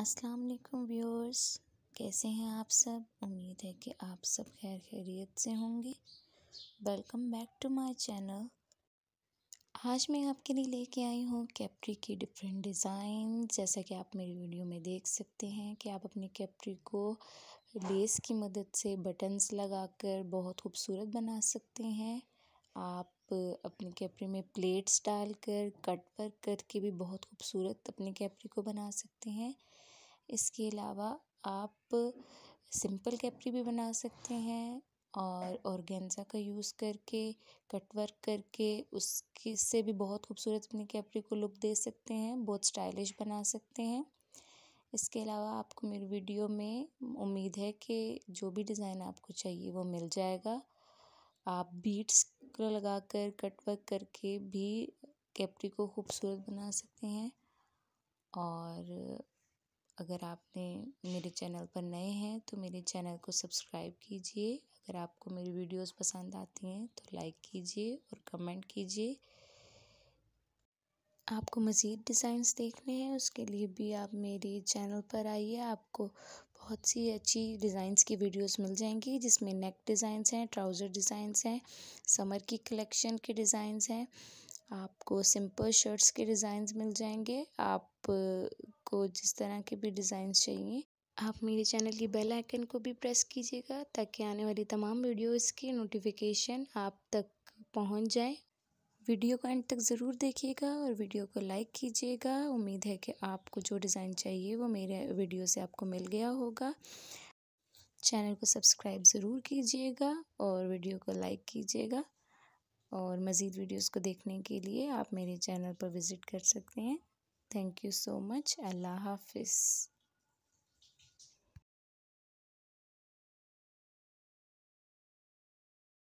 अस्सलाम वालेकुम व्यूअर्स, कैसे हैं आप सब? उम्मीद है कि आप सब खैर खैरियत से होंगे। Welcome back to my channel. आज मैं आपके लिए लेके आई हूँ कैप्री की डिफरेंट डिज़ाइन जैसा कि आप मेरी वीडियो में देख सकते हैं कि आप अपनी कैप्री को लेस की मदद से बटन्स लगाकर बहुत खूबसूरत बना सकते हैं। आप अपनी कैप्री में प्लेट्स डालकर, कट वर्क करके भी बहुत खूबसूरत अपनी कैप्री को बना सकते हैं। इसके अलावा आप सिंपल कैप्री भी बना सकते हैं और ऑर्गेन्जा का यूज़ करके कट वर्क करके उसके से भी बहुत खूबसूरत अपनी कैप्री को लुक दे सकते हैं, बहुत स्टाइलिश बना सकते हैं। इसके अलावा आपको मेरी वीडियो में उम्मीद है कि जो भी डिज़ाइन आपको चाहिए वो मिल जाएगा। आप बीट्स को लगाकर कट वर्क करके भी कैप्री को खूबसूरत बना सकते हैं और अगर आपने मेरे चैनल पर नए हैं तो मेरे चैनल को सब्सक्राइब कीजिए। अगर आपको मेरी वीडियोस पसंद आती हैं तो लाइक कीजिए और कमेंट कीजिए। आपको मज़ीद डिज़ाइंस देखने हैं, उसके लिए भी आप मेरे चैनल पर आइए। आपको बहुत सी अच्छी डिज़ाइंस की वीडियोस मिल जाएँगी, जिसमें नेक डिज़ाइंस हैं, ट्राउज़र डिज़ाइंस हैं, समर की कलेक्शन के डिज़ाइंस हैं, आपको सिंपल शर्ट्स के डिज़ाइंस मिल जाएँगे। आप को जिस तरह के भी डिज़ाइंस चाहिए, आप मेरे चैनल की बेल आइकन को भी प्रेस कीजिएगा, ताकि आने वाली तमाम वीडियोस की नोटिफिकेशन आप तक पहुँच जाए। वीडियो को एंड तक ज़रूर देखिएगा और वीडियो को लाइक कीजिएगा। उम्मीद है कि आपको जो डिज़ाइन चाहिए, वो मेरे वीडियो से आपको मिल गया होगा। चैनल को सब्सक्राइब ज़रूर कीजिएगा और वीडियो को लाइक कीजिएगा। और मज़ीद वीडियोस को देखने के लिए आप मेरे चैनल पर विज़िट कर सकते हैं। Thank you so much. Allah Hafiz.